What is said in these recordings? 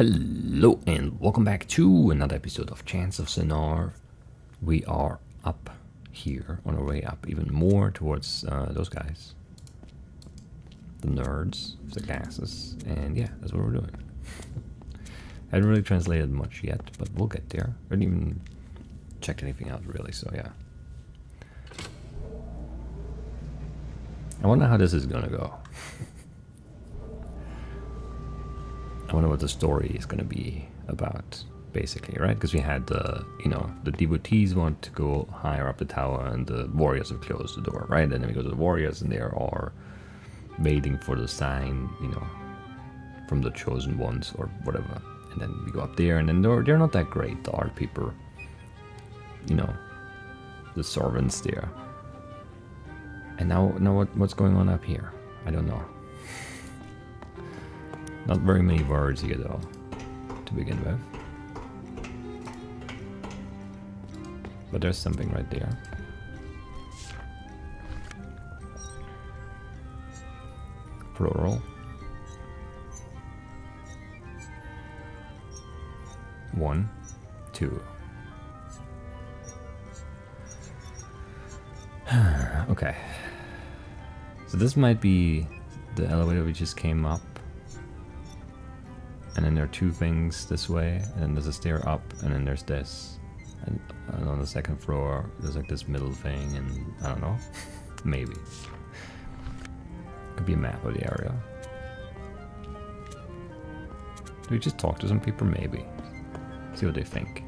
Hello and welcome back to another episode of Chants of Sennaar. We are up here on our way up even more towards uh, those guys. The nerds, the gases, and yeah, that's what we're doing. I haven't really translated much yet, but we'll get there. I didn't even check anything out really, so yeah. I wonder how this is gonna go. I wonder what the story is going to be about, basically, right? Because we had the, you know, the devotees want to go higher up the tower, and the warriors have closed the door, right? And then we go to the warriors, and they are waiting for the sign, you know, from the chosen ones or whatever. And then we go up there, and then they're they're not that great. The art people, you know, the servants there. And now, now what what's going on up here? I don't know. Not very many words here though, to begin with. But there's something right there. Plural. One, two. okay. So this might be the elevator we just came up and then there are two things this way, and then there's a stair up, and then there's this. And, and on the second floor, there's like this middle thing, and I don't know. Maybe. Could be a map of the area. Do we just talk to some people? Maybe. See what they think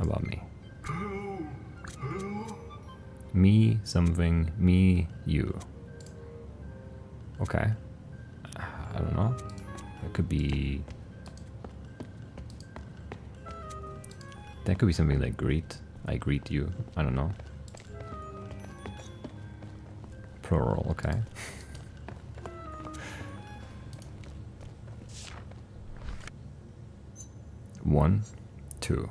about me. Me, something, me, you. Okay. I don't know. That could be... That could be something like greet. I greet you. I don't know. Plural, okay. One, two.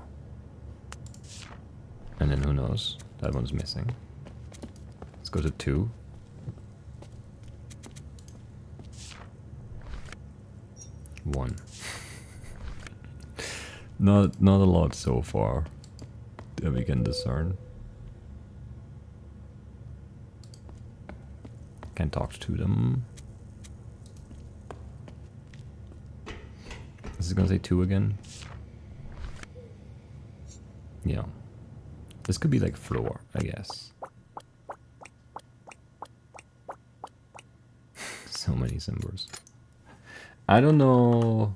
And then who knows? That one's missing. Let's go to two. One. not not a lot so far that we can discern. Can talk to them. Is gonna say two again? Yeah. This could be like floor, I guess. so many symbols. I don't know.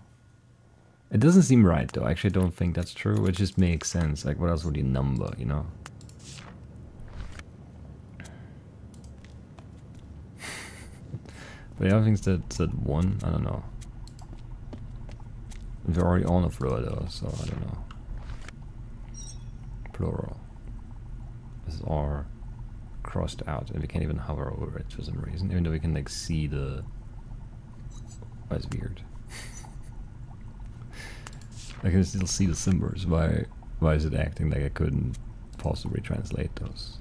It doesn't seem right though. I actually, don't think that's true. It just makes sense. Like, what else would you number, you know? but the other things that said one, I don't know. We're already on the floor though, so I don't know. Plural. This is R crossed out, and we can't even hover over it for some reason, even though we can like see the that's weird. I can still see the symbols. Why why is it acting like I couldn't possibly translate those?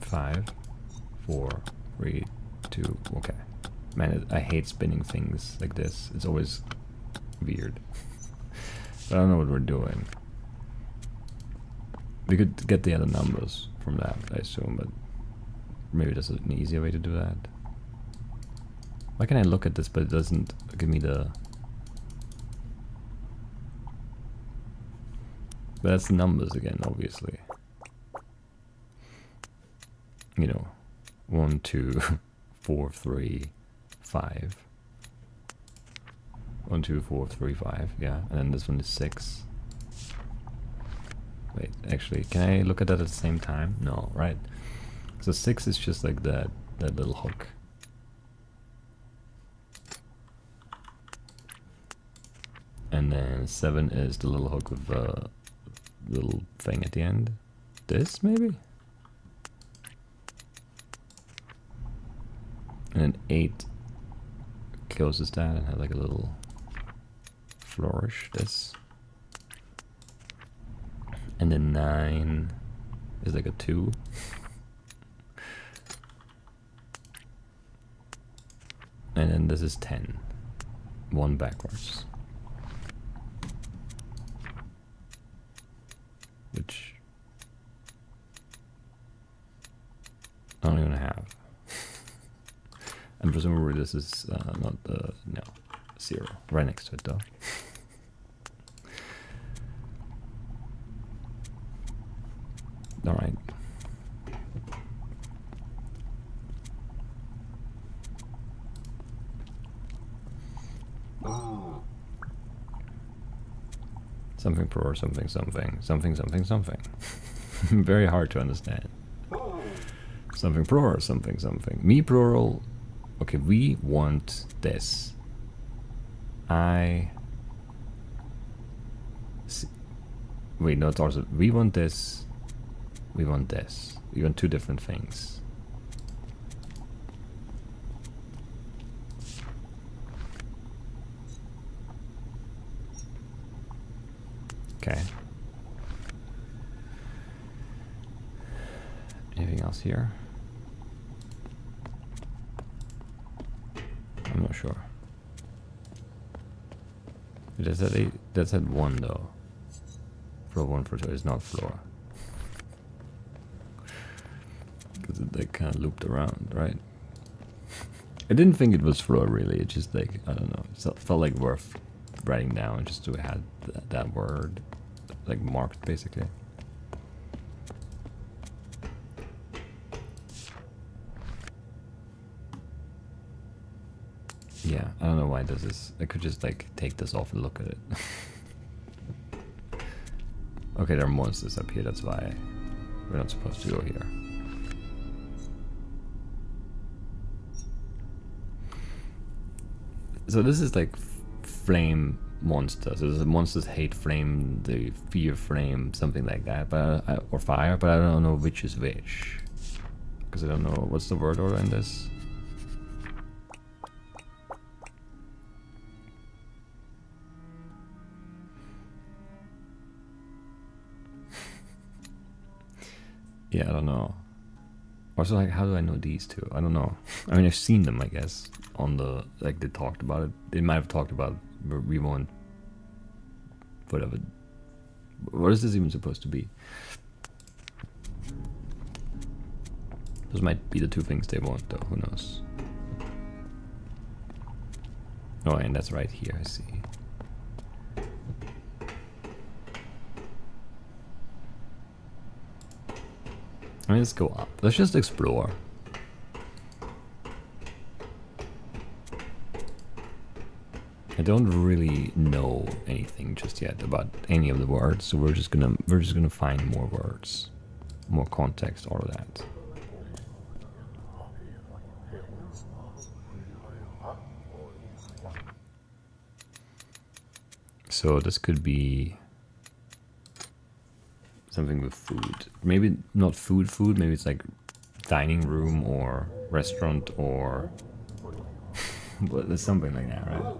Five, four, three, two, okay. I hate spinning things like this. It's always weird. but I don't know what we're doing. We could get the other numbers from that, I assume, but maybe there's an easier way to do that. Why can I look at this but it doesn't give me the... But that's the numbers again, obviously. You know, one, two, four, three, five. One, two, four, three, five. Yeah, and then this one is six. Wait, actually, can I look at that at the same time? No, right? So six is just like that that little hook. And then seven is the little hook with the little thing at the end. This maybe? And then eight closes that and has like a little flourish. This. And then 9 is like a 2. And then this is 10. One backwards. Which I don't even have. And presumably this is uh, not the, no, zero. Right next to it though. Alright. Something pro or something something something something something. Very hard to understand. Something pro or something something. Me plural. Okay, we want this. I. See. Wait, no, it's also we want this. We want this. We want two different things. Okay. Anything else here? I'm not sure. Does That's at one though. Floor one, for two is not floor. Because they kind of looped around, right? I didn't think it was floor really. It just like I don't know. It felt like worth writing down just to have that, that word like marked basically. Yeah, I don't know why does this. I could just like take this off and look at it. okay, there are monsters up here, that's why we're not supposed to go here. So this is like flame monster. So the monsters hate flame, the fear flame, something like that. But I, or fire, but I don't know which is which because I don't know what's the word order in this. Yeah, I don't know. Also, like, how do I know these two? I don't know. I mean, I've seen them, I guess, on the like they talked about it. They might have talked about we want whatever. What is this even supposed to be? Those might be the two things they want, though. Who knows? Oh, and that's right here. I see. Let's go up. Let's just explore. I don't really know anything just yet about any of the words, so we're just gonna we're just gonna find more words, more context, all of that. So this could be something with food. Maybe not food food, maybe it's like dining room or restaurant or something like that, right?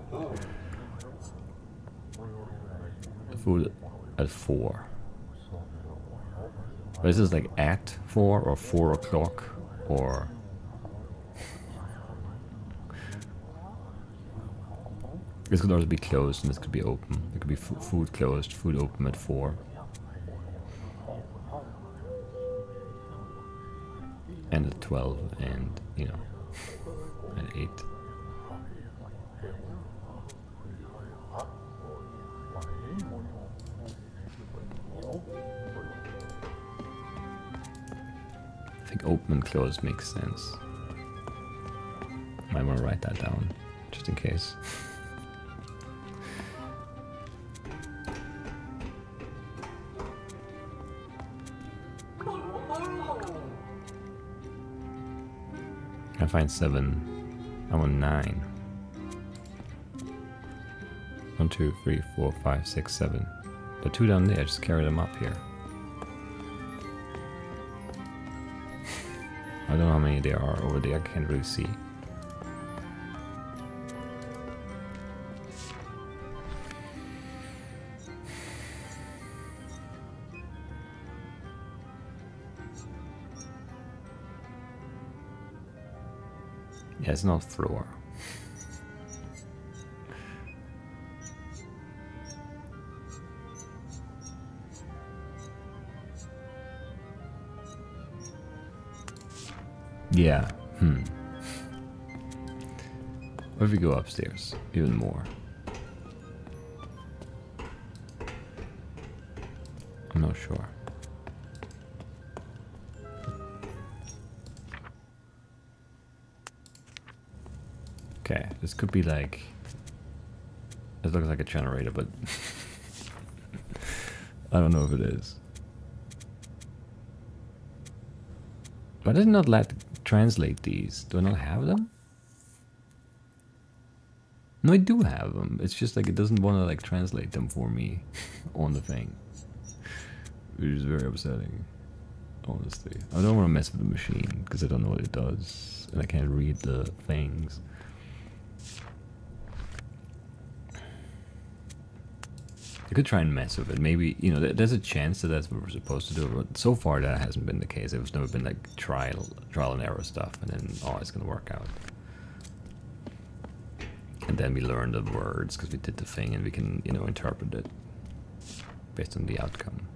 Food at four. This is like at four or four o'clock or this could also be closed and this could be open. It could be food closed, food open at four. And at 12 and, you know, at 8. I think open and close makes sense. Might want to write that down, just in case. find seven. I want nine. One, two, three, four, five, six, seven. The two down there, just carry them up here. I don't know how many there are over there, I can't really see. It's not floor. Yeah. Hmm. What if we go upstairs? Even more. Be like... It looks like a generator, but... I don't know if it is. Why does it not let translate these? Do I not have them? No, I do have them. It's just like it doesn't want to like translate them for me on the thing. Which is very upsetting, honestly. I don't want to mess with the machine because I don't know what it does and I can't read the things. I could try and mess with it. Maybe, you know, there's a chance that that's what we're supposed to do, but so far that hasn't been the case. It's never been like trial, trial and error stuff, and then, oh, it's going to work out. And then we learn the words because we did the thing and we can, you know, interpret it based on the outcome.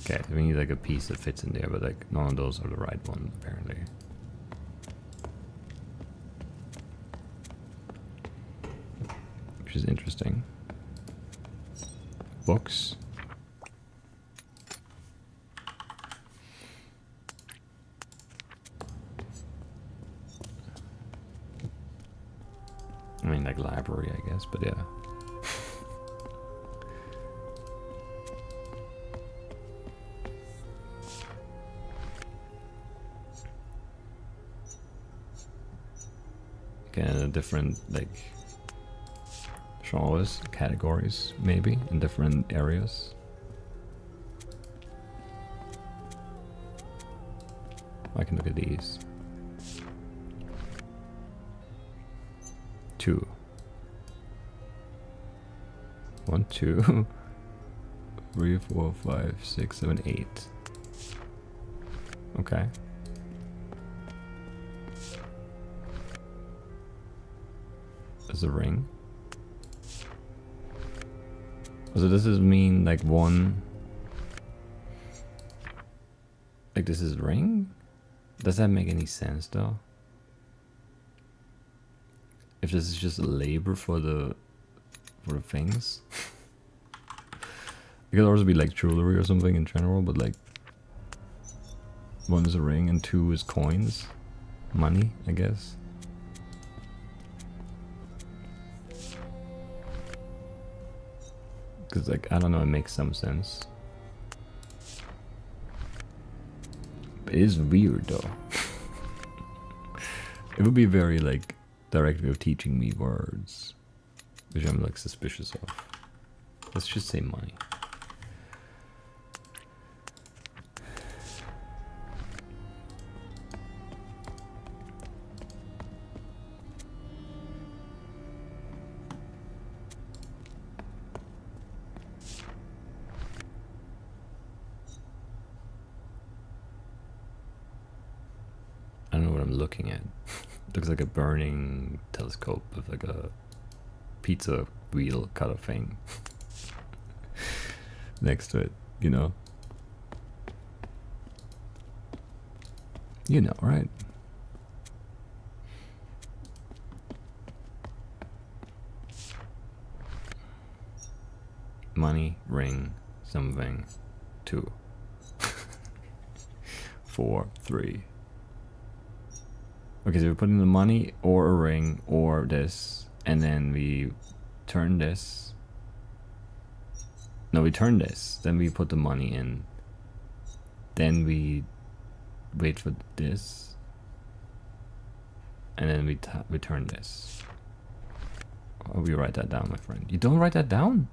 Okay, we need like a piece that fits in there, but like none of those are the right one apparently. Which is interesting. Books. I mean, like library, I guess, but yeah. Again, a different, like, genres, categories, maybe, in different areas. I can look at these. Two. One, two, three, four, five, six, seven, eight. Okay. There's a ring. So this is mean like one... Like this is ring? Does that make any sense though? If this is just a labor for the for the things. it could also be like jewelry or something in general, but like one is a ring and two is coins. Money, I guess. Because, like, I don't know, it makes some sense. It is weird, though. it would be very, like, direct way of teaching me words. Which I'm, like, suspicious of. Let's just say money. Burning telescope with like a pizza wheel kind of thing next to it, you know? You know, right? Money, ring, something, two, four, three. Okay, so we put in the money or a ring or this, and then we turn this. No, we turn this. Then we put the money in. Then we wait for this. And then we, we turn this. Oh, we write that down, my friend. You don't write that down?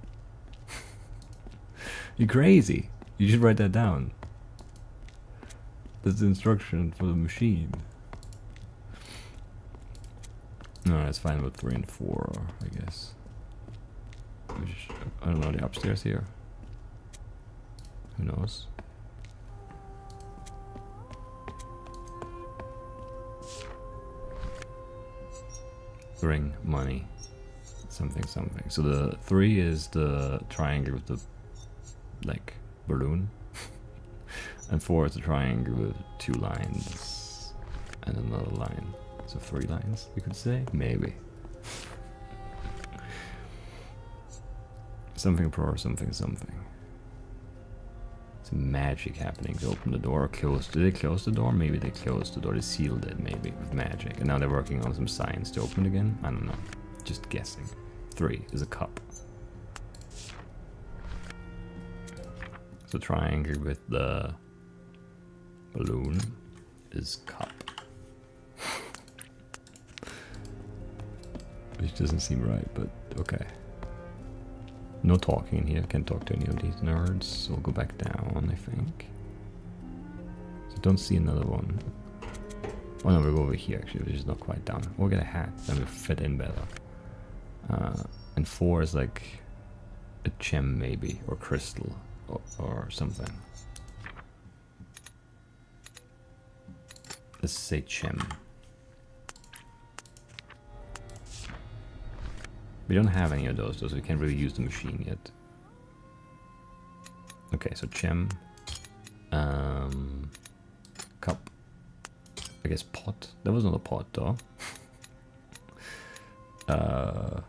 You're crazy. You should write that down. That's the instruction for the machine. No, that's fine with three and four, I guess. Which, I don't know, the upstairs here. Who knows? Bring money. Something, something. So the three is the triangle with the, like, balloon. and four is the triangle with two lines and another line. So three lines, you could say, maybe. Something pro, something, something. Some magic happening to open the door or close. Did they close the door? Maybe they closed the door. They sealed it, maybe, with magic. And now they're working on some science to open it again. I don't know. Just guessing. Three is a cup. So triangle with the balloon is cup. Which doesn't seem right, but okay. No talking in here, can't talk to any of these nerds, so we'll go back down, I think. So don't see another one. Oh no, we'll go over here actually, which is not quite down. We'll get a hat, then we'll fit in better. Uh, and four is like a gem maybe, or crystal, or, or something. Let's say gem. We don't have any of those, though, so we can't really use the machine yet. Okay, so gem. Um, cup. I guess pot. That was not a pot, though. uh,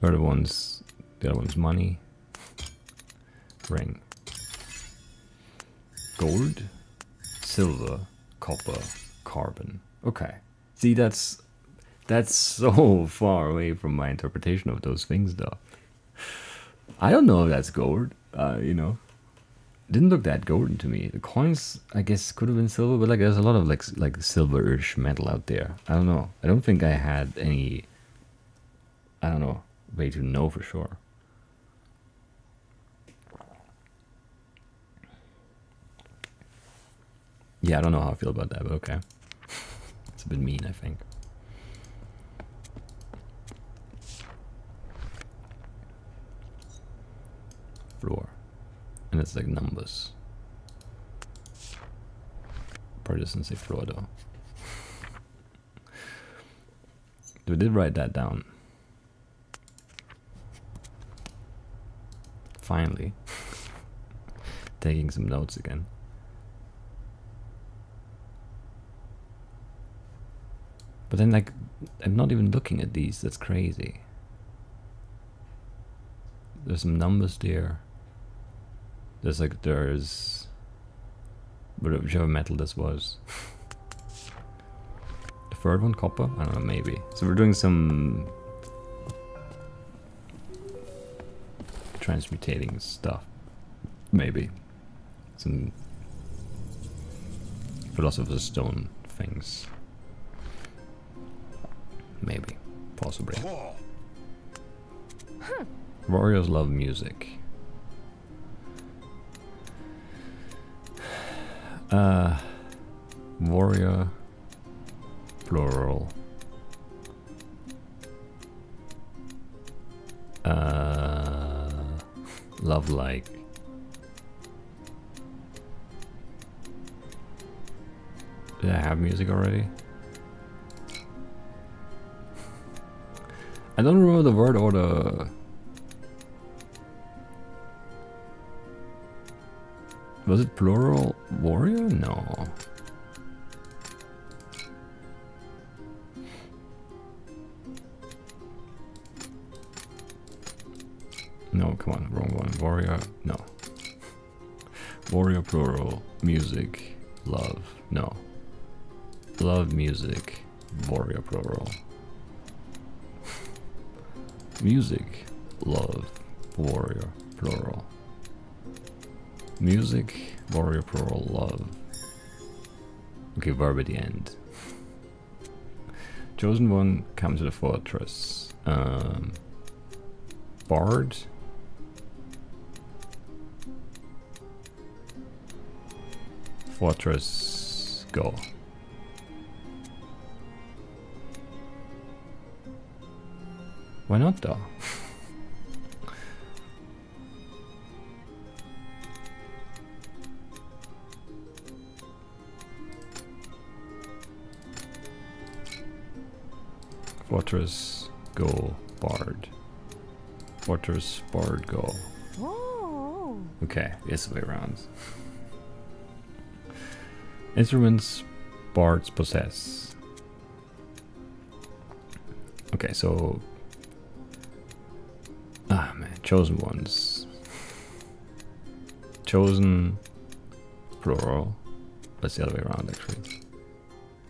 the other one's the other one's money. Ring. Gold, silver, copper, carbon. Okay. See, that's that's so far away from my interpretation of those things, though. I don't know if that's gold. Uh, you know, didn't look that golden to me. The coins, I guess, could have been silver, but like, there's a lot of like like silverish metal out there. I don't know. I don't think I had any. I don't know way to know for sure. Yeah, I don't know how I feel about that, but okay. it's a bit mean, I think. Floor. And it's like numbers. Probably doesn't say floor though. we did write that down. Finally. Taking some notes again. But then, like, I'm not even looking at these. That's crazy. There's some numbers there. There's like, there's. Whichever metal this was. the third one, copper? I don't know, maybe. So we're doing some. Transmutating stuff. Maybe. Some. Philosopher's Stone things. Maybe. Possibly. Warriors love music. Uh, warrior, plural. Uh, love like. Did I have music already? I don't remember the word or the... Was it plural warrior? No. No, come on, wrong one. Warrior, no. Warrior plural, music, love, no. Love music, warrior plural. Music, love, warrior, plural. Music, warrior, plural, love. Okay, verb at the end. Chosen one, come to the fortress. Um, Bard. Fortress, go. Why not though? Fortress go bard. Fortress bard go. Oh. Okay, it's the way around. Instruments bards possess. Okay, so Chosen ones. Chosen, plural. That's the other way around, actually.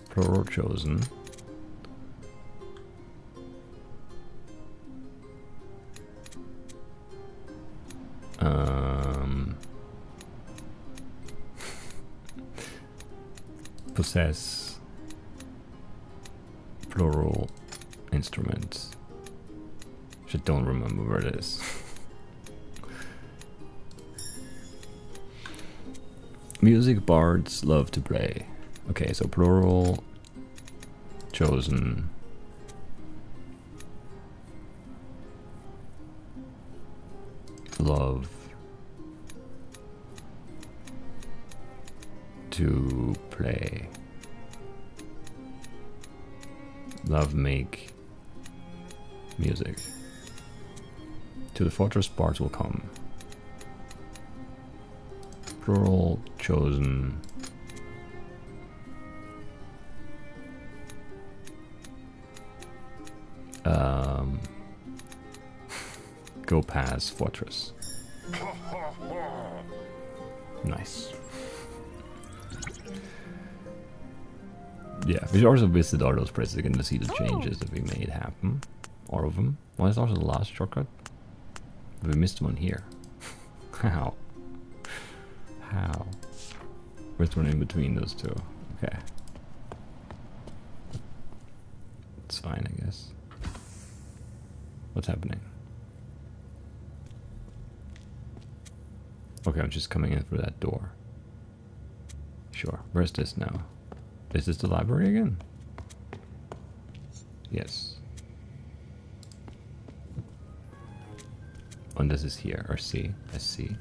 Plural chosen. Um, possess plural instruments. I don't remember where it is. Music bards love to play. Okay, so plural chosen. Love to play. Love make music. To the fortress bards will come. Plural chosen. Um, go past fortress. Nice. Yeah, we should also visit all those places again to see the changes that we made happen. All of them. Why is also the last shortcut? We missed one here. How? How? Where's one in between those two? Okay. It's fine, I guess. What's happening? Okay, I'm just coming in through that door. Sure. Where's this now? This is this the library again? Yes. And this is here, or C. I see.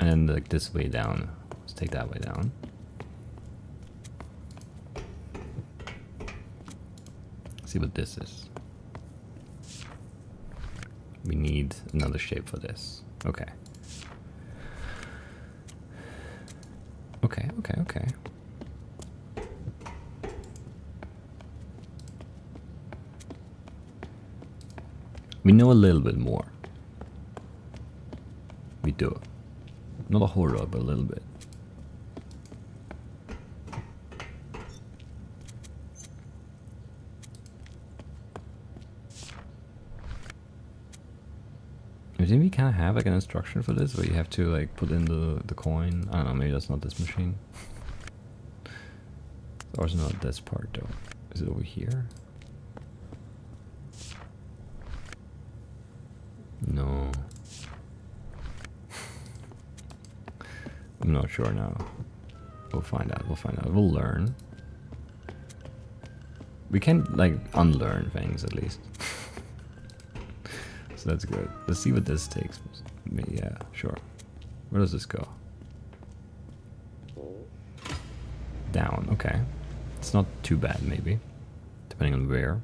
And then like this way down. Take that way down. See what this is. We need another shape for this. Okay. Okay, okay, okay. We know a little bit more. We do. Not a whole lot, but a little bit. Didn't we kind of have like an instruction for this where you have to like put in the, the coin? I don't know, maybe that's not this machine. Or is not this part though. Is it over here? No. I'm not sure now. We'll find out. We'll find out. We'll learn. We can like unlearn things at least. That's good. Let's see what this takes. Me, yeah, sure. Where does this go? Down. Okay. It's not too bad, maybe, depending on where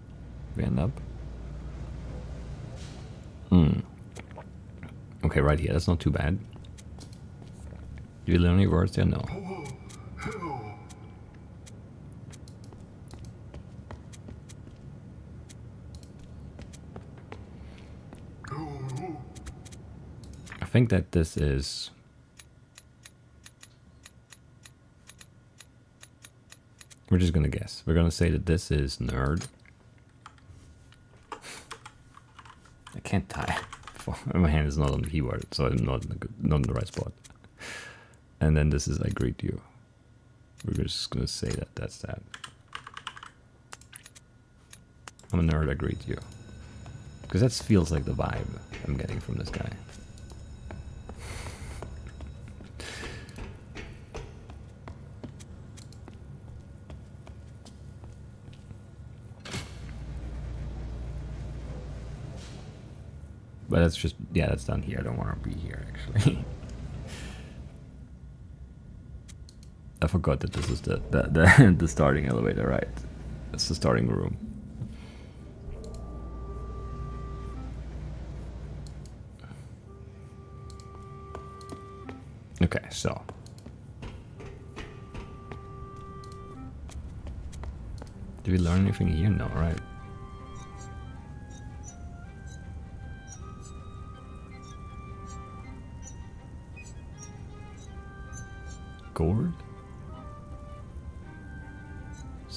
we end up. Hmm. Okay, right here. That's not too bad. Do you learn any words there? No. Think that this is... We're just gonna guess. We're gonna say that this is nerd. I can't tie. My hand is not on the keyboard, so I'm not in the, good, not in the right spot. And then this is I greet you. We're just gonna say that that's that. I'm a nerd, I greet you. Because that feels like the vibe I'm getting from this guy. But that's just, yeah, that's down here. I don't want to be here, actually. I forgot that this is the, the, the, the starting elevator, right? That's the starting room. Okay, so. Did we learn anything here? No, right?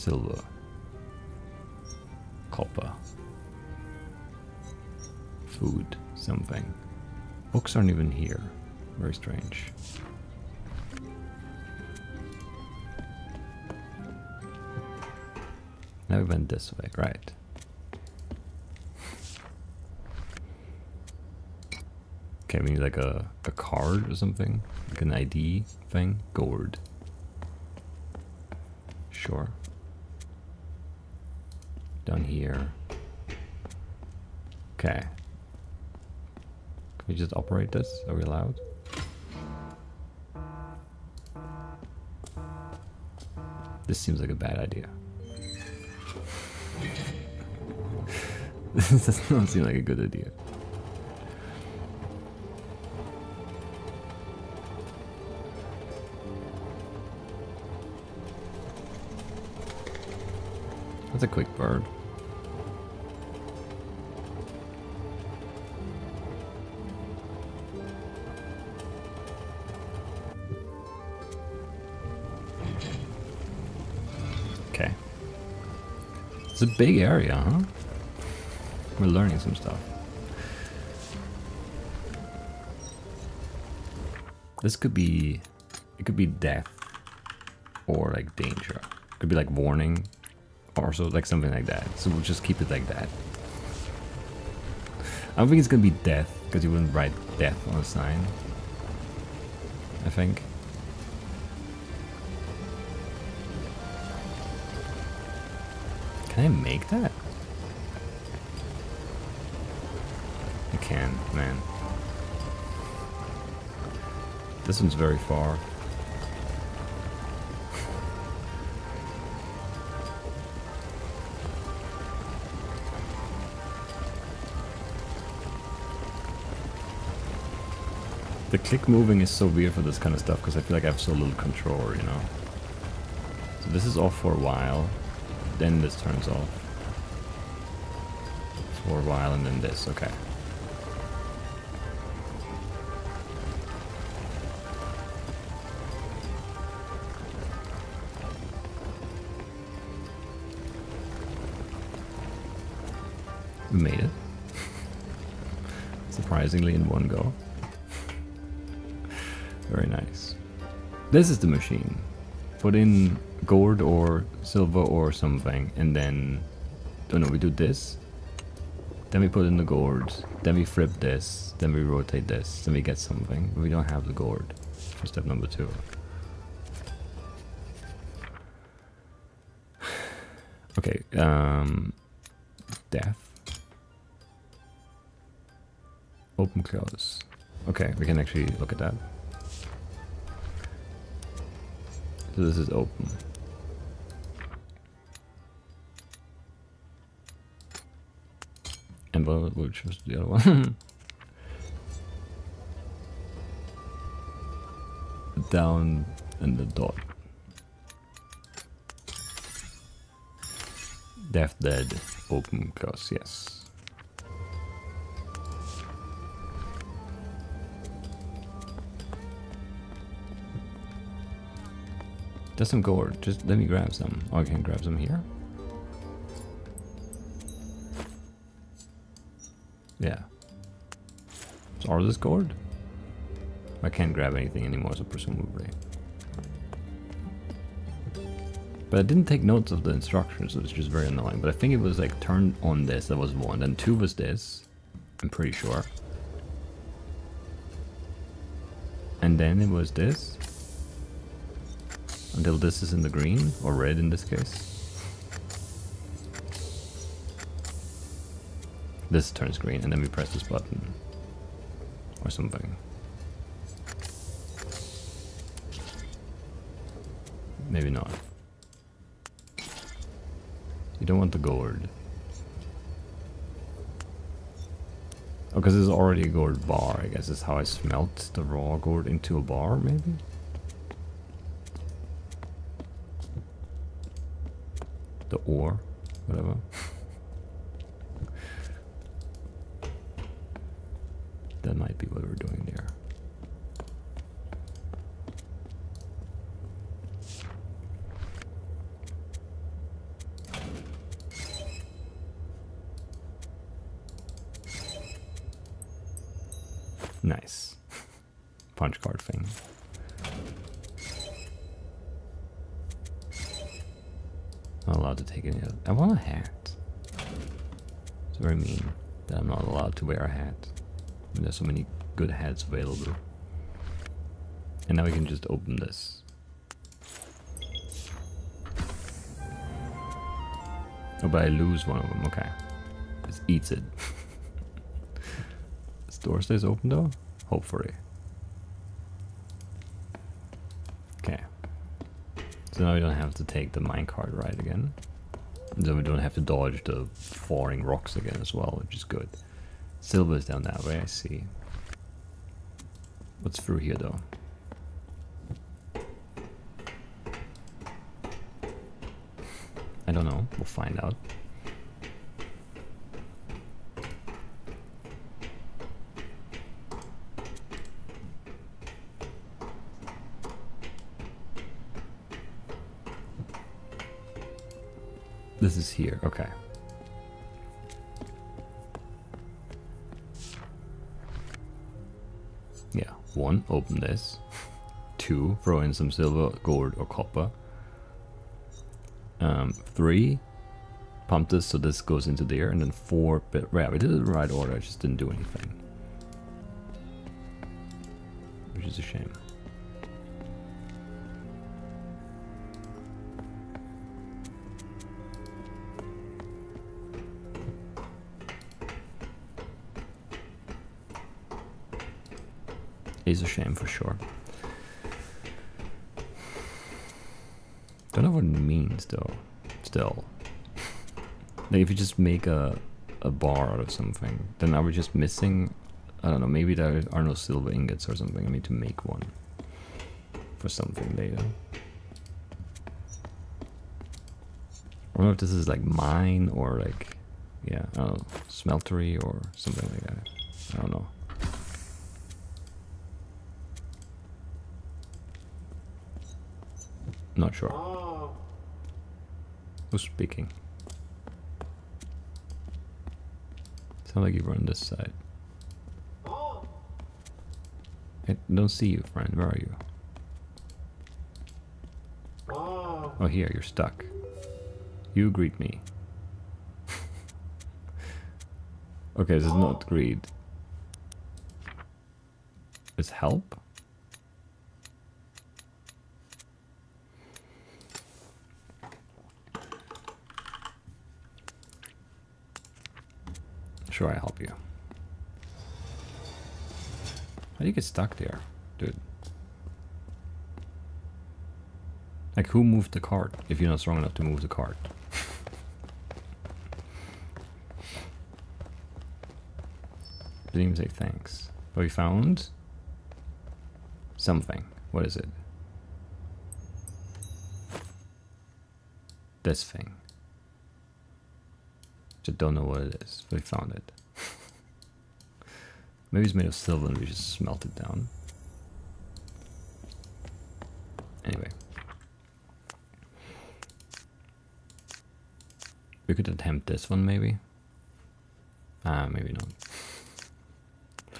Silver. Copper. Food. Something. Books aren't even here. Very strange. Now we went this way, right. Okay, we need like a, a card or something? Like an ID thing? Gourd. Sure. Down here. Okay. Can we just operate this? Are we allowed? This seems like a bad idea. this does not seem like a good idea. That's a quick bird. Okay. It's a big area, huh? We're learning some stuff. This could be... It could be death. Or like danger. It could be like warning or so like something like that. So we'll just keep it like that. I don't think it's gonna be death because you wouldn't write death on a sign. I think. Can I make that? I can, man. This one's very far. the click moving is so weird for this kind of stuff because I feel like I have so little control, you know. So this is off for a while, then this turns off. For a while and then this, okay. We made it. Surprisingly in one go. Very nice. This is the machine. Put in gold or silver or something, and then, don't know, we do this. Then we put in the gold. Then we flip this. Then we rotate this. Then we get something. We don't have the gold for step number two. okay, um, death. Open, close. Okay, we can actually look at that. So this is open. And what, which was the other one? Down and the dot. Death dead, open close, yes. Some gourd. Just let me grab some. Oh, I can grab some here. Yeah. So are this gourd? I can't grab anything anymore, so presumably. But I didn't take notes of the instructions, so it's just very annoying. But I think it was like turn on this, that was one. Then two was this. I'm pretty sure. And then it was this. Until this is in the green, or red in this case. This turns green, and then we press this button. Or something. Maybe not. You don't want the gourd. Oh, because it's already a gold bar, I guess is how I smelt the raw gold into a bar, maybe? Ore, whatever. that might be what we're doing there. Nice. Punch card thing. Not allowed to take any I want a hat. It's very mean that I'm not allowed to wear a hat. there's so many good hats available. And now we can just open this. Oh, but I lose one of them. Okay. Just eats it. This door stays open though? Hopefully. Okay. So now we don't have to take the minecart ride again. Then we don't have to dodge the falling rocks again as well, which is good. Silver is down that way, I see. What's through here though? I don't know, we'll find out. Here, okay. Yeah, one, open this. Two, throw in some silver, gold, or copper. Um, three, pump this so this goes into there, and then four, but yeah, we did it in the right order, I just didn't do anything. Which is a shame. Is a shame for sure. Don't know what it means though. Still, like if you just make a a bar out of something, then are we just missing? I don't know. Maybe there are no silver ingots or something. I need to make one for something later. I don't know if this is like mine or like, yeah, I don't know, smeltery or something like that. I don't know. Not sure. Ah. Who's speaking? Sound like you were on this side. Ah. I don't see you, friend. Where are you? Ah. Oh, here, you're stuck. You greet me. okay, this is not greed. It's help? Sure I help you. How do you get stuck there, dude? Like, who moved the cart if you're not strong enough to move the cart? Didn't even say thanks. Oh, but we found something. What is it? This thing. Just don't know what it is, we found it. Maybe it's made of silver and we just smelt it down. Anyway. We could attempt this one maybe. Ah, maybe not.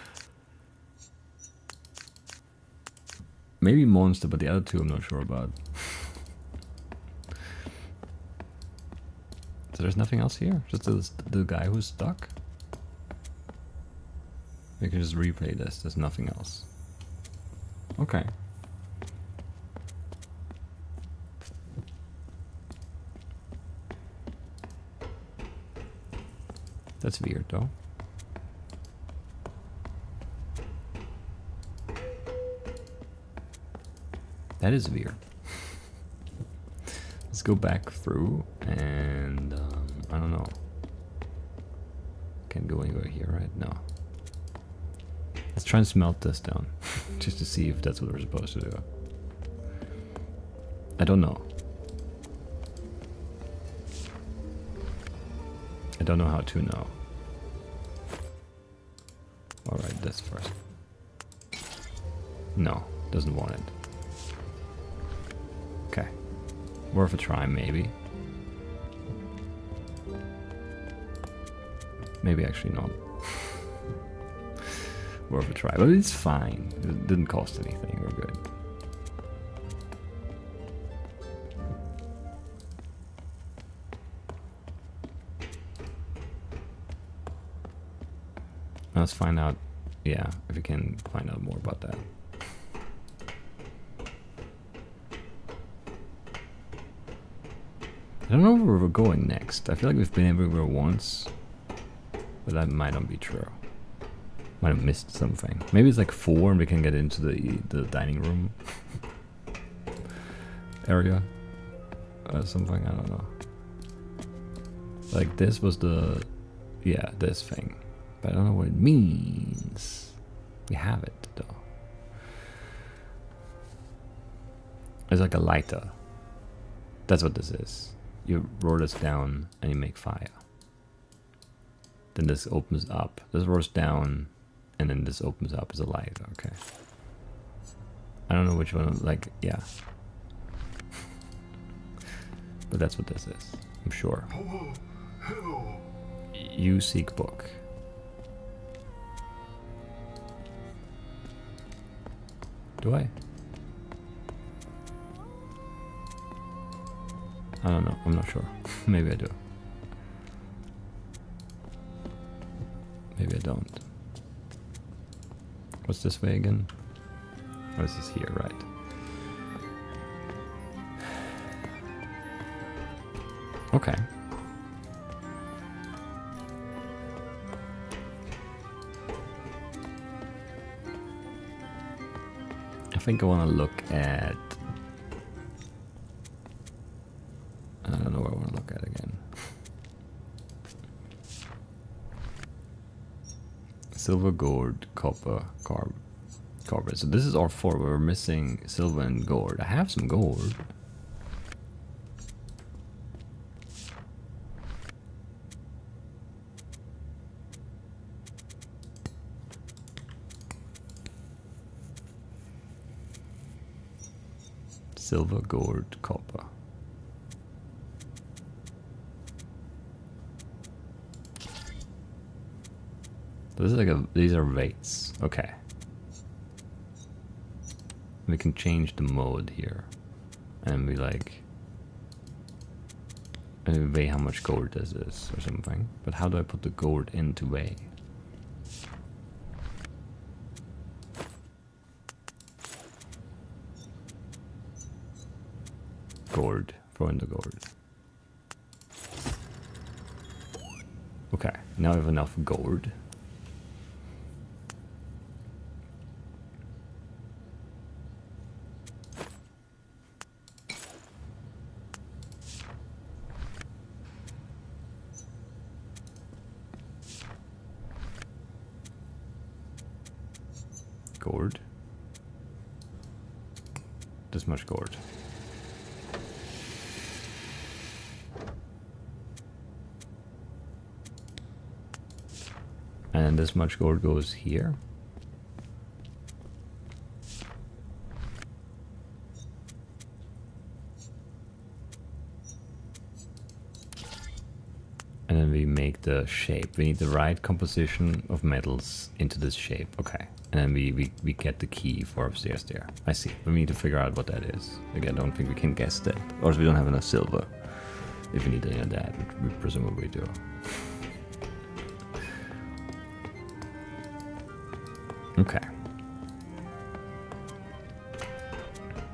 Maybe monster, but the other two I'm not sure about. There's nothing else here? Just the, the guy who's stuck? We can just replay this, there's nothing else. Okay. That's weird though. That is weird Let's go back through and I don't know. Can't go anywhere here, right? No. Let's try and smelt this down, just to see if that's what we're supposed to do. I don't know. I don't know how to know. Alright, this first. No, doesn't want it. Okay. Worth a try, maybe. Maybe actually not. Worth a try, but it's fine. It didn't cost anything, we're good. Let's find out, yeah, if we can find out more about that. I don't know where we're going next. I feel like we've been everywhere once, but that might not be true. Might have missed something. Maybe it's like four and we can get into the, the dining room area or something, I don't know. Like this was the, yeah, this thing. But I don't know what it means. We have it though. It's like a lighter. That's what this is. You roll this down and you make fire. Then this opens up. This rolls down and then this opens up as a light. Okay. I don't know which one, like, yeah. but that's what this is, I'm sure. You seek book. Do I? I don't know. I'm not sure. Maybe I do. Maybe I don't. What's this way again? This is here, right? Okay. I think I want to look at... I don't know what I want to look at again. Silver, gold, copper, carb, carbon. So this is our four. We're missing silver and gold. I have some gold. silver, gold, copper. This is like a, these are weights. Okay. We can change the mode here. And we like, and weigh how much gold is this is or something. But how do I put the gold into weigh? Gold. Throw in the gold. Okay, now I have enough gold. Gourd. This much gourd. and this much gold goes here. And then we make the shape. We need the right composition of metals into this shape. Okay. And then we, we, we get the key for upstairs there. I see. We need to figure out what that is. Again, I don't think we can guess that. Or we don't have enough silver. If we need any of that, we presumably do. Okay.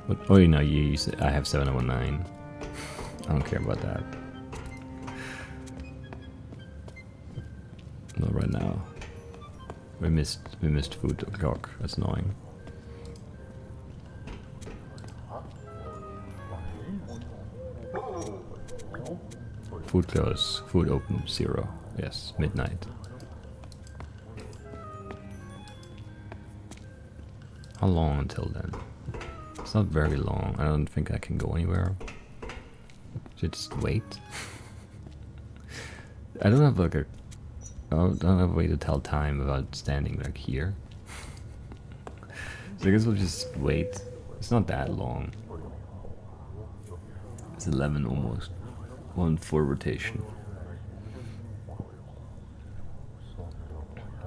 What, oh, you know, you, I have 719. I don't care about that. Not right now. We missed we missed food o'clock. That's annoying. Food close. Food open zero. Yes, midnight. How long until then? It's not very long. I don't think I can go anywhere. Should just wait. I don't have like a. I don't have a way to tell time without standing like here. So I guess we'll just wait. It's not that long. It's 11 almost. One full rotation.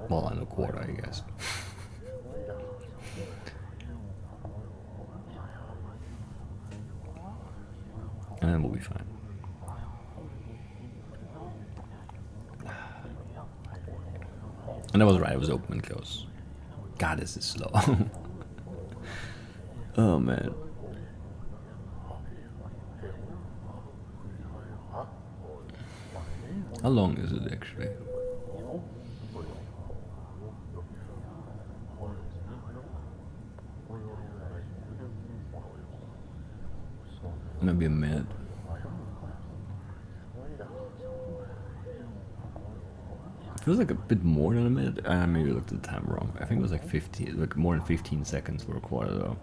Well, and a quarter, I guess. And then we'll be fine. And I was right, it was open and close. God, this is slow. oh man. How long is it actually? Maybe a minute. feels like a bit more than a minute. I maybe looked at the time wrong. I think it was like 15, like more than 15 seconds for a quarter though.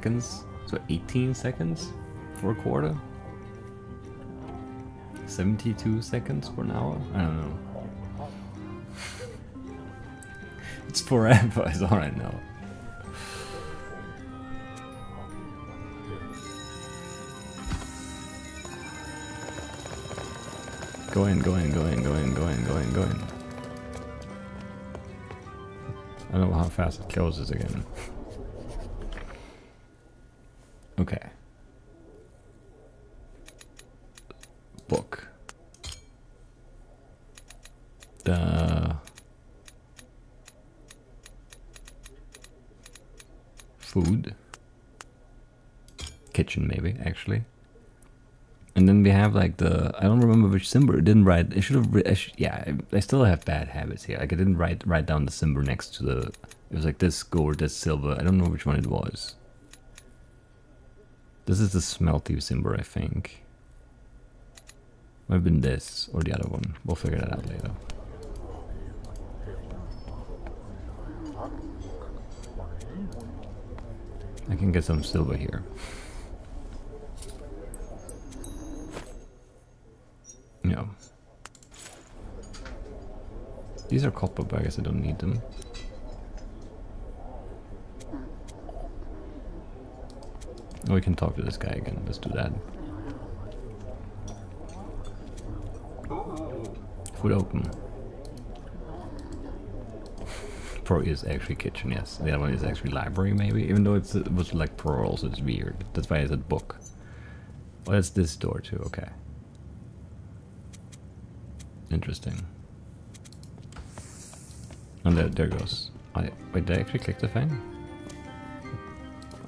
Seconds, so 18 seconds for a quarter. 72 seconds for an hour? I don't know. it's forever, all I know. Go in, go in, go in, go in, go in, go in, go in. I don't know how fast it closes again. okay. Book. The food. Kitchen maybe, actually. And then we have like the I don't remember which symbol. It didn't write. I should have. yeah, I, I, still have bad habits here. Like I didn't write write down the symbol next to the. It was like this gold, this silver. I don't know which one it was. This is the smelty symbol, I think. Might have been this or the other one. We'll figure that out later. I can get some silver here. Yeah. These are copper, but I don't need them. Oh, we can talk to this guy again. Let's do that. Food open. Probably is actually kitchen, yes. The other one is actually library, maybe. Even though it was like plural, so it's weird. That's why I said book. Oh, that's this door too, okay. Interesting. And there, there goes. I wait. Did I actually click the thing?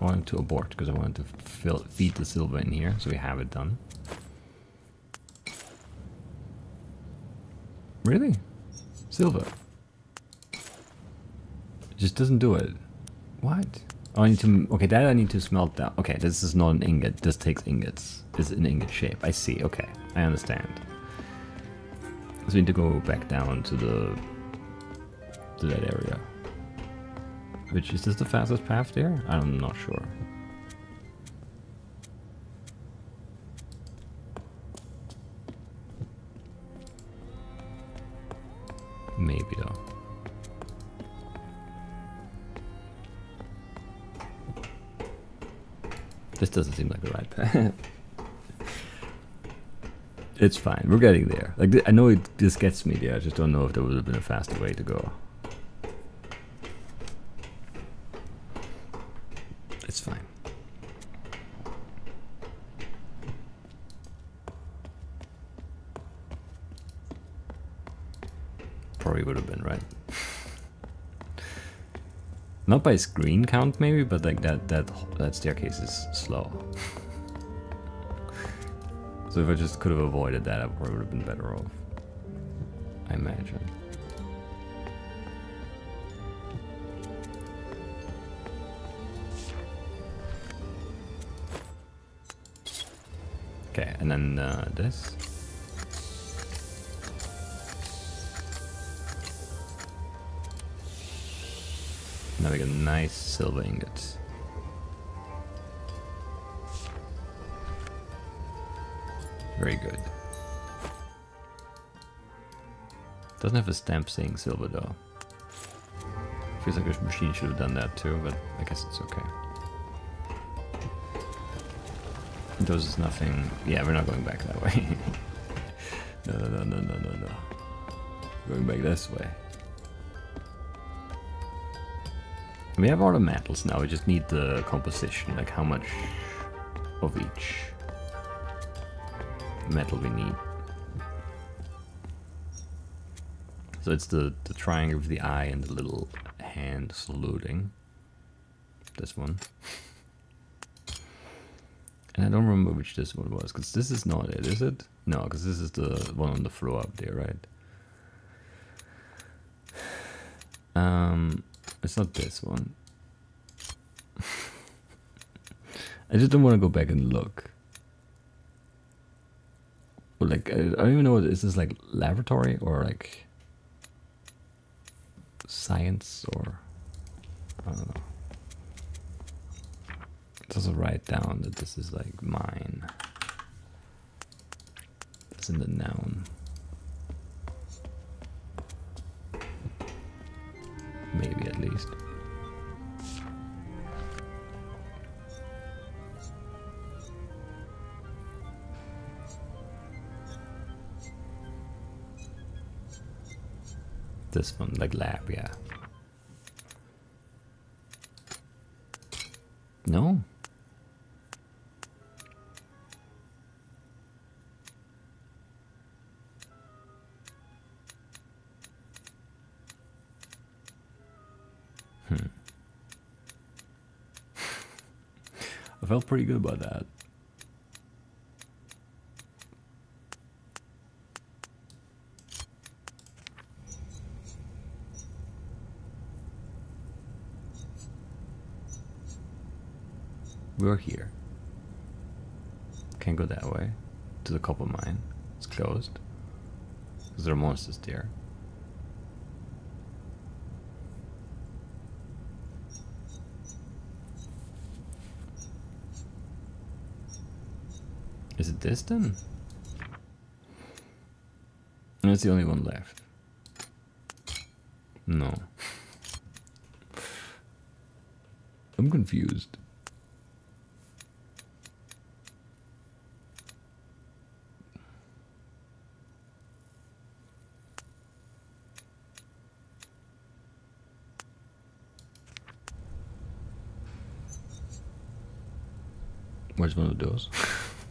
I wanted to abort because I wanted to fill, feed the silver in here, so we have it done. Really? Silver. It just doesn't do it. What? Oh, I need to. Okay, that I need to smelt down. Okay, this is not an ingot. This takes ingots. It's an ingot shape. I see. Okay, I understand. So we need to go back down to the to that area. Which is this the fastest path there? I'm not sure. Maybe though. This doesn't seem like the right path. It's fine. We're getting there. Like I know it this gets me there. I just don't know if there would have been a faster way to go. It's fine. Probably would have been right. Not by screen count maybe, but like that that that staircase is slow. So if I just could have avoided that, I probably would have been better off. I imagine. Okay, and then uh, this. Now we get nice silver ingots. Very good. Doesn't have a stamp saying silver though. Feels like a machine should have done that too, but I guess it's okay. Those is nothing. Yeah, we're not going back that way. no, no, no, no, no, no, no. Going back this way. We have all the metals now, we just need the composition, like how much of each metal we need. So it's the, the triangle with the eye and the little hand saluting. This one. And I don't remember which this one was, because this is not it, is it? No, because this is the one on the floor up there, right? Um, it's not this one. I just don't want to go back and look. Like, I don't even know, is this is like laboratory or like science or, I don't know. It doesn't write down that this is like mine. It's in the noun. Maybe at least. This one, like lab, yeah. No. Hmm. I felt pretty good about that. We're here. Can't go that way. To the copper mine. It's closed. Because there are monsters there. Is it this then? That's the only one left. No. I'm confused. Where's one of those?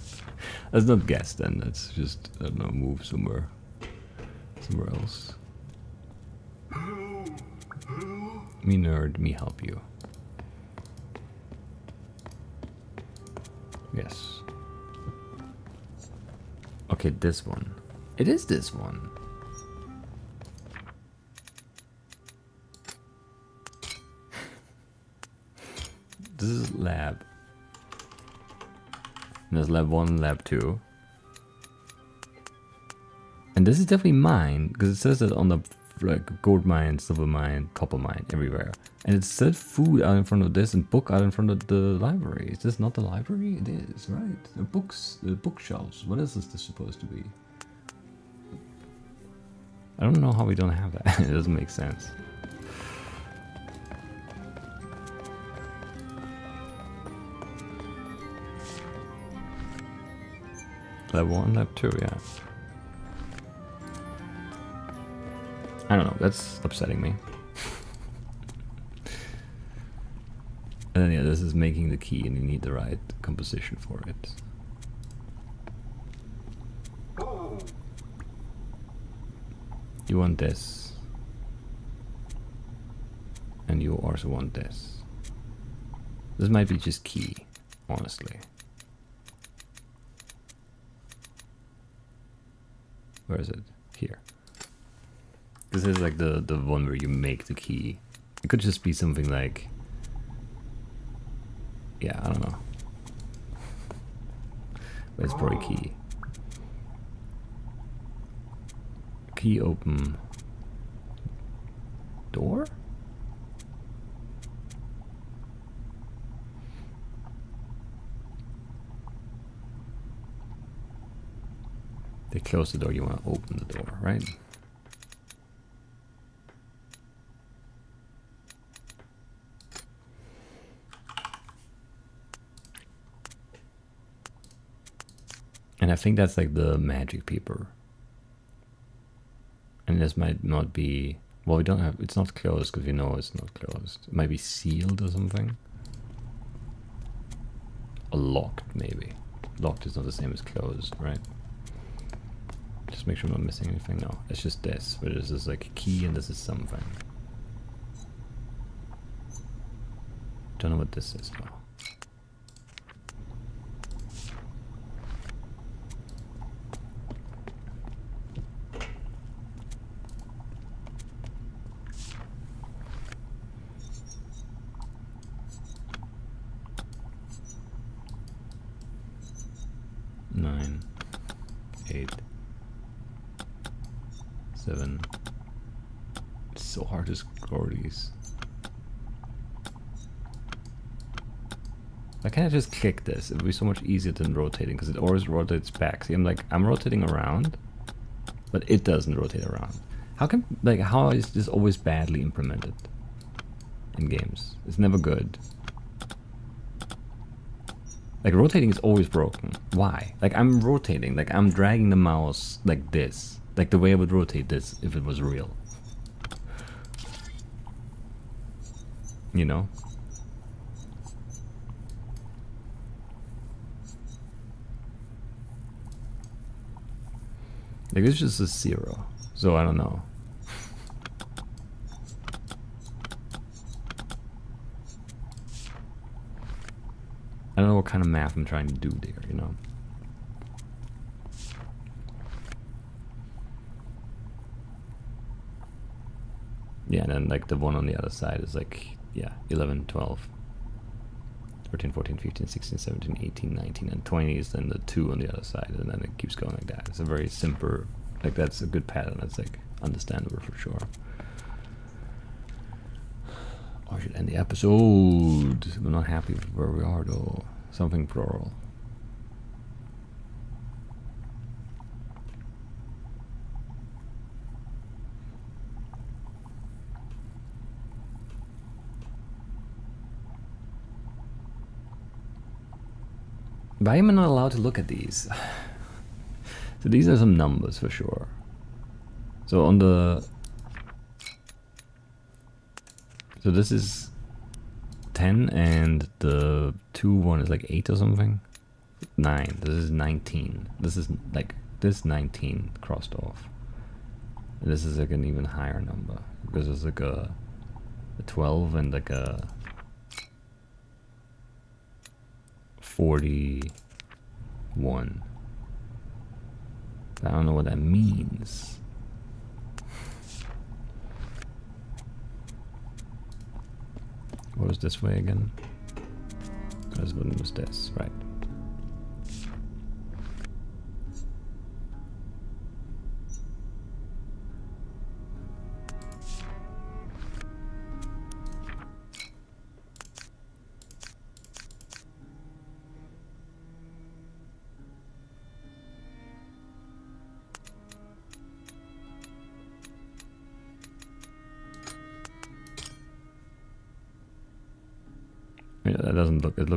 That's not guess then, that's just, I don't know, move somewhere. Somewhere else. Me nerd, me help you. Yes. Okay, this one. It is this one. this is lab. And there's lab 1 lab 2. And this is definitely mine, because it says it on the like gold mine, silver mine, copper mine, everywhere. And it said food out in front of this and book out in front of the library. Is this not the library? It is, right? The books, the bookshelves. What is this supposed to be? I don't know how we don't have that. it doesn't make sense. Lab 1, Lab 2, yeah. I don't know, that's upsetting me. and then yeah, this is making the key and you need the right composition for it. You want this. And you also want this. This might be just key, honestly. Where is it? Here. This is like the, the one where you make the key. It could just be something like... Yeah, I don't know. But it's probably key. Key open... Door? Close the door, you want to open the door, right? And I think that's like the magic paper. And this might not be, well, we don't have, it's not closed because we know it's not closed. It might be sealed or something. Or locked, maybe. Locked is not the same as closed, right? Just make sure I'm not missing anything. No, it's just this, but this is like a key and this is something. Don't know what this is. Nine, eight, seven. It's so hard to score these. Why can't I just click this? It would be so much easier than rotating because it always rotates back. See, I'm like, I'm rotating around, but it doesn't rotate around. How can, like, how is this always badly implemented in games? It's never good. Like, rotating is always broken. Why? Like, I'm rotating, like, I'm dragging the mouse like this. Like the way I would rotate this if it was real. You know? Like it's just a zero. So I don't know. I don't know what kind of math I'm trying to do there, you know? Yeah, and then like the one on the other side is like, yeah, 11, 12, 13, 14, 15, 16, 17, 18, 19, and 20 is then the 2 on the other side, and then it keeps going like that. It's a very simple, like that's a good pattern. It's like understandable for sure. I should end the episode. We're not happy with where we are though. Something plural. Why am I not allowed to look at these? so these are some numbers for sure. So on the... So this is 10 and the 2 one is like 8 or something? 9. This is 19. This is like, this 19 crossed off. And this is like an even higher number. Because there's like a, a 12 and like a 41. I don't know what that means. What was this way again? This one was this, right.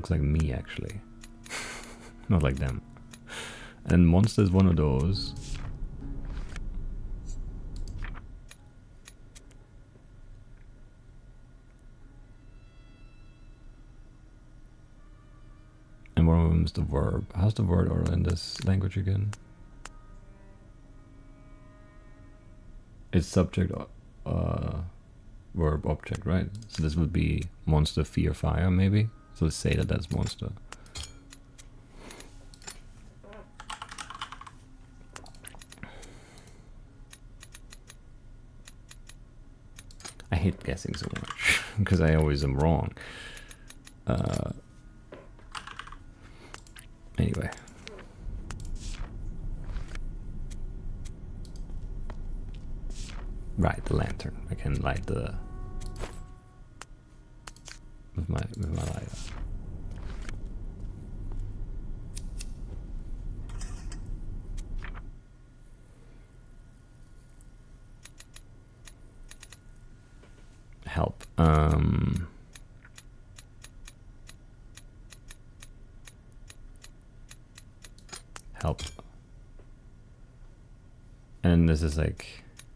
Looks like me actually. Not like them. And monster's one of those. And one of them is the verb. How's the word order in this language again? It's subject, uh, verb, verb object, right? So this would be monster fear fire, maybe. So let's say that that's monster. I hate guessing so much because I always am wrong. Uh, anyway. Right, the lantern. I can light the with my with my light. Help. Um help. And this is like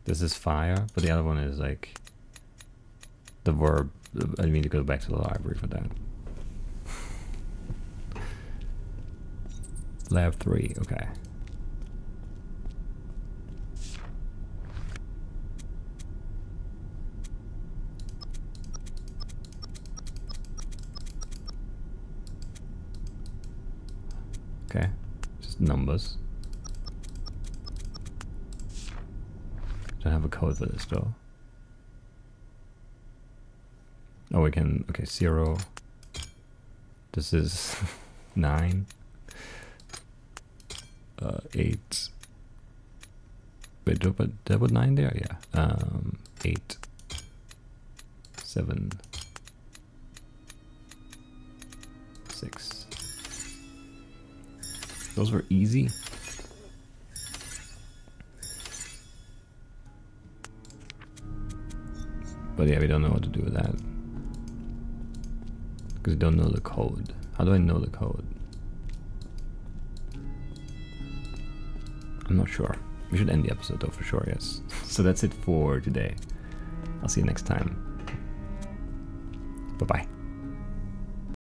this is fire, but the other one is like the verb. I need to go back to the library for that. Lab 3, okay. Okay, just numbers. Don't have a code for this though. Oh, we can, okay, zero. This is nine. Uh, eight. Wait, did I put, did I put nine there? Yeah. Um, eight. Seven. Six. Those were easy. But yeah, we don't know what to do with that. Because we don't know the code. How do I know the code? I'm not sure. We should end the episode though for sure, yes. So that's it for today. I'll see you next time. Bye bye.